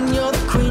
and you're the queen.